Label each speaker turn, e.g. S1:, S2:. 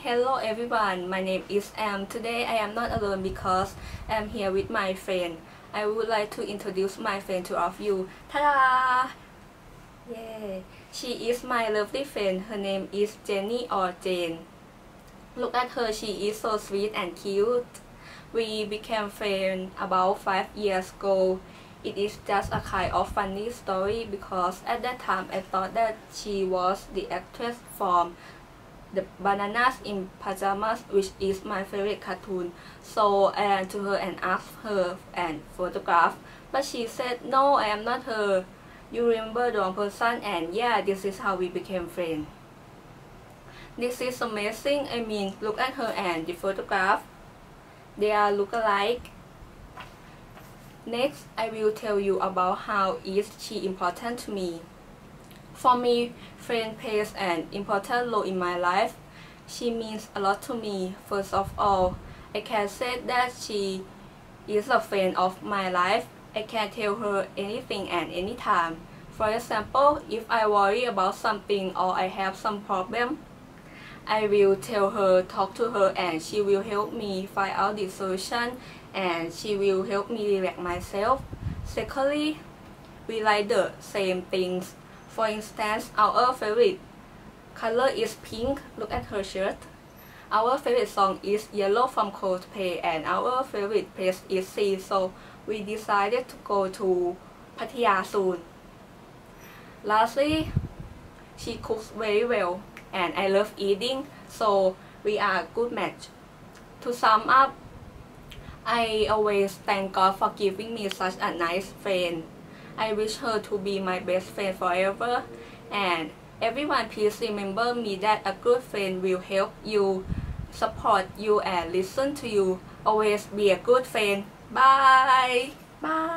S1: hello everyone. My name is Am. Today I am not alone because I'm here with my friend. I would like to introduce my friend to all of you. Ta-da! Yay! She is my lovely friend. Her name is Jenny or Jane. Look at her, she is so sweet and cute. We became friends about 5 years ago. It is just a kind of funny story because at that time I thought that she was the actress from the bananas in pajamas which is my favorite cartoon. So I ran to her and asked her and photograph but she said no I am not her. You remember the wrong person and yeah this is how we became friends. This is amazing. I mean look at her and the photograph. They are look alike next I will tell you about how is she important to me for me, friend plays an important role in my life. She means a lot to me. First of all, I can say that she is a friend of my life. I can tell her anything at any time. For example, if I worry about something or I have some problem, I will tell her, talk to her and she will help me find out the solution and she will help me relax myself. Secondly, we like the same things for instance, our favorite color is pink. Look at her shirt. Our favorite song is Yellow from Coldplay and our favorite place is sea. So we decided to go to Pattaya soon. Lastly, she cooks very well and I love eating so we are a good match. To sum up, I always thank God for giving me such a nice friend. I wish her to be my best friend forever. And everyone please remember me that a good friend will help you, support you and listen to you. Always be a good friend. Bye. Bye.